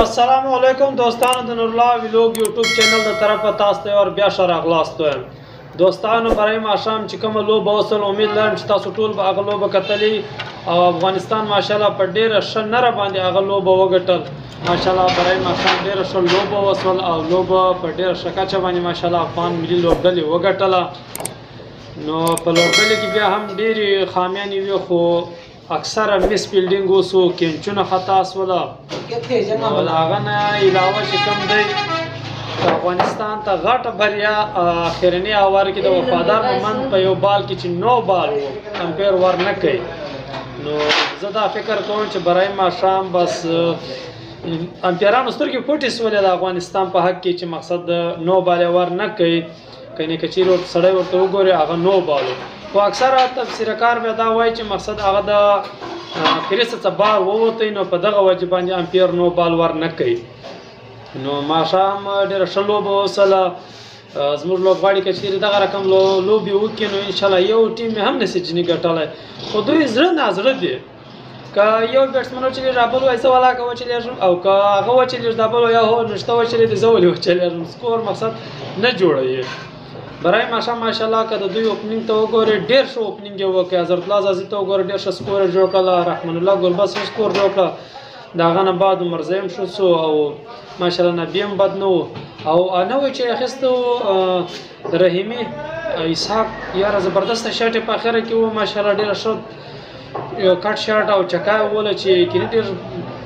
السلام علیکم دوستانو د نورلا ویلوګ یوټیوب چینل د طرفه تاسو ته ور بیا شر اغلاست وایم دوستانو برای ما شام چې کومه لوب اوسل امید لرم چې تاسو ټول به هغه لوب کتلی او افغانستان ماشاءالله په ډیره ښه نره باندې هغه لوب وګټل ماشاءالله برای ما شام ډیره ښه لوب اوسل او لوب په ډیره ښه کچه باندې ماشاءالله افغان ملي لوبډلې وګټله نو په لوبډلې کې بیا هم ډېری خامیانې وي خو اکثره مس بلډینګ اوس وو کینچونه خطا سول او د هغه نه علاوه چې کوم دی افغانستان ته غټه بریا اخرنی اوار کې د وفادار مومند په یو بال کې چې نو بال وو کمپیر ور نه کوي نو زه دا فکر کوم چې برای ما شام بس امپیرانو سترګې پټې سولې د افغانستان په حق کې چې مقصد نو بالې ور نه کوي کنه کچیر ور سړی ورته وګوري هغه نو بالو خو اکثره تفسیرکار به دا وایي چې مقصد هغه د فریسه څخه بار ووتی نو په دغه وجه باندې امپیر نو بال ور نه کوي نو ماښام ډېره ښه لوبه وسله زموږ لوبغاړي که چیرې دغه رقم لوبې وکړي نو انشاءالله یو ټیم هم نه سي جني ګټلی خو دوی زړه نازړه دي که یو بیټسمن وچلی دا بل وایسه والا که وچلی شم او که هغه وچلی دا بل یا هو نشته وچلی د زول وچلی شم سکور مقصد نه جوړوي برای ماشه ماشاءالله که د دوی اوپننګ ته وګوري ډیر شو اوپننګ یې وکړ حضرت الله زازي ته وګوري ډیر ښه سکور جوړ کړ رحمان الله ګلبس سکور جوړ کړ دا غنه بعد عمر زیم شو سو او ماشاءالله نبی هم بد نو او انا و چې اخستو رحیمی اسحاق یاره زبردست شرټ په اخره کې و ماشاءالله ډیر ښه یو کټ شرټ او چکا وله چې کینی ډیر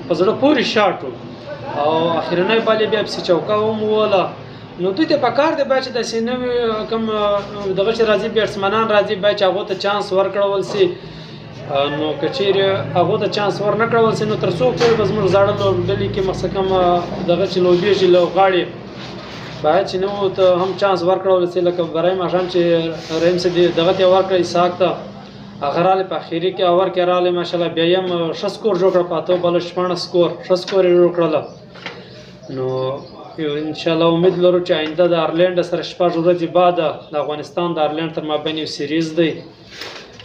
په زړه پوری شرټ او اخرنۍ باندې بیا په چوکا هم وله نو دوی ته په کار دی باید چې د سینه کم دغه چې راځي بیټسمنان راځي باید چې هغه ته چانس ورکړول سي نو کچیر هغه ته چانس ورنکړول سي نو تر څو پورې به زموږ زاړه لوبډلې کې مسکم دغه چې لوبي چې لو غاړي باید چې نو ته هم چانس ورکړول سي لکه برای ماښام چې ریم سي دغه ته ورکړی ساک ته اخراله په اخیری کې اور کې رااله ماشاءالله بیا یم ښه سکور جوړ کړ پاتو بل شپانه سکور ښه سکور جوړ کړل نو ان شاء الله امید لرو چې آینده د ارلند سره شپږ ورځې بعد د افغانستان د ارلند تر مابین یو سیریز دی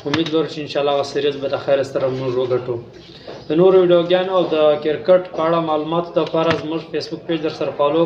امید لرو چې ان شاء الله هغه سیریز به د خیر سره موږ وګټو د نورو ویډیوګانو او د کرکټ په اړه معلوماتو لپاره زموږ فیسبوک پیج در سره فالو